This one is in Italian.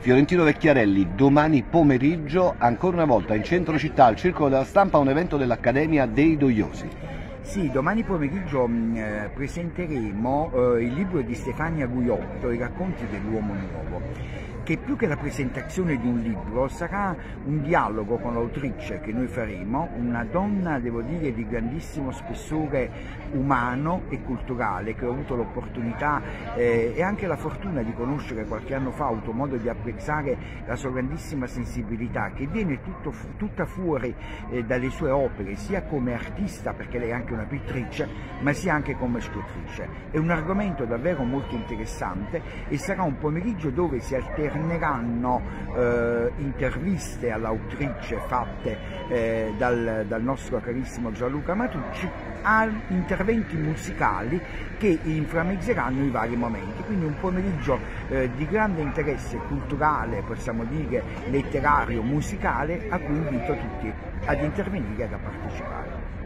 Fiorentino Vecchiarelli, domani pomeriggio, ancora una volta in centro città, al Circolo della Stampa, un evento dell'Accademia dei Dogliosi. Sì, domani pomeriggio mh, eh, presenteremo eh, il libro di Stefania Guiotto, I racconti dell'uomo nuovo che più che la presentazione di un libro sarà un dialogo con l'autrice che noi faremo, una donna, devo dire, di grandissimo spessore umano e culturale che ho avuto l'opportunità eh, e anche la fortuna di conoscere qualche anno fa, ho avuto modo di apprezzare la sua grandissima sensibilità che viene tutto, tutta fuori eh, dalle sue opere, sia come artista, perché lei è anche una pittrice, ma sia anche come scrittrice. È un argomento davvero molto interessante e sarà un pomeriggio dove si alterna alterneranno eh, interviste all'autrice fatte eh, dal, dal, nostro carissimo Gianluca Matucci a interventi musicali che inframmezzeranno i vari momenti. Quindi un pomeriggio eh, di grande interesse culturale, possiamo dire letterario, musicale, a cui invito tutti ad intervenire e a partecipare.